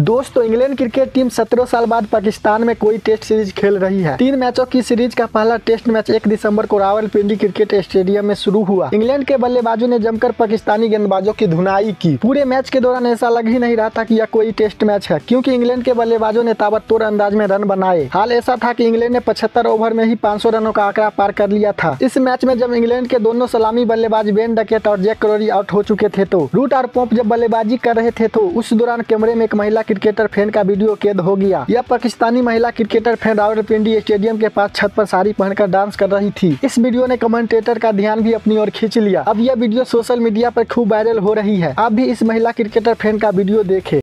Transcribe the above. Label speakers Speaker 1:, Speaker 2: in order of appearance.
Speaker 1: दोस्तों, England cricket team 17 साल बाद पाकिस्तान में कोई टेस्ट सीरीज़ खेल रही है। तीन मैचों की सीरीज़ का पहला टेस्ट मैच 1 दिसंबर को रावलपिंडी क्रिकेट स्टेडियम में शुरू हुआ। इंग्लैंड के बल्लेबाजों ने जमकर पाकिस्तानी गेंदबाजों की धुनाई की। पूरे मैच के दौरान ऐसा लग ही नहीं रहा था कि यह कोई टेस्ट मैच है, क्योंकि इंग्लैंड के बल्लेबाजों ने ताबड़तोड़ अंदाज में रन बनाए। हाल ऐसा था की इंग्लैंड ने पचहत्तर ओवर में ही 500 रनों का आंकड़ा पार कर लिया था। इस मैच में जब इंग्लैंड के दोनों सलामी बल्लेबाज बेन डकेट और जैक करोरी आउट हो चुके थे तो रूट और पोप जब बल्लेबाजी कर रहे थे तो उस दौरान कैमरे में एक महिला क्रिकेटर फ़ैन का वीडियो कैद हो गया। यह पाकिस्तानी महिला क्रिकेटर फ़ैन रावलपिंडी स्टेडियम के पास छत पर साड़ी पहनकर डांस कर रही थी। इस वीडियो ने कमेंटेटर का ध्यान भी अपनी ओर खींच लिया। अब यह वीडियो सोशल मीडिया पर खूब वायरल हो रही है। आप भी इस महिला क्रिकेटर फ़ैन का वीडियो देखे।